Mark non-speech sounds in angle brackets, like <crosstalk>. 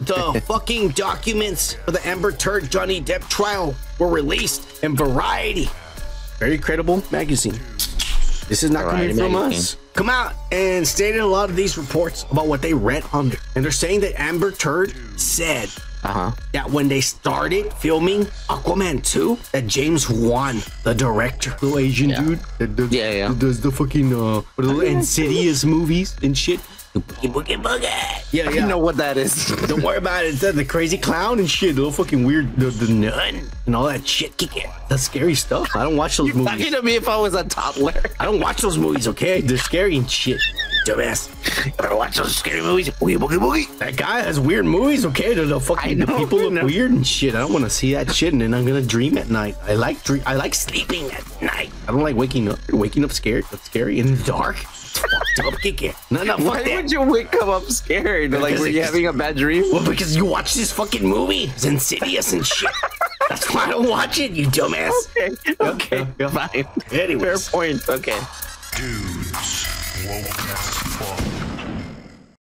the <laughs> fucking documents for the Amber Turd Johnny Depp trial were released in Variety, very credible magazine. This is not Variety coming from magazine. us. Come out and stated a lot of these reports about what they read on there, and they're saying that Amber Turd said Uh huh. that when they started filming Aquaman 2, that James Wan, the director, little Asian Yeah. dude, that does, Yeah, yeah. that does the fucking uh, what are the Insidious movies and shit. Boogie boogie boogie. Yeah, I yeah. know what that is. <laughs> Don't worry about it. It's the crazy clown and shit. The little fucking weird, the, the nun and all that shit. Kick it. That's scary stuff. I don't watch those movies. Talking to me if I was a toddler. I don't watch those movies, okay? They're scary and shit. Dumbass. I don't watch those scary movies. Boogie, boogie, boogie. That guy has weird movies, okay? The, the fucking know, people look know. weird and shit. I don't want to see that shit, and then I'm gonna dream at night. I like dream. I like sleeping at night. I don't like waking up. Waking up scared. That's scary in the dark. It's fucked up. Kick it. No, no, fuck Why that. would you wake up scared? Like, were you having a bad dream? Well, because you watch this fucking movie. It's insidious and shit. That's why I don't watch it, you dumbass. <laughs> Okay, okay, yeah. fine. Anyways. Fair point. Okay. Dudes, woke as fuck.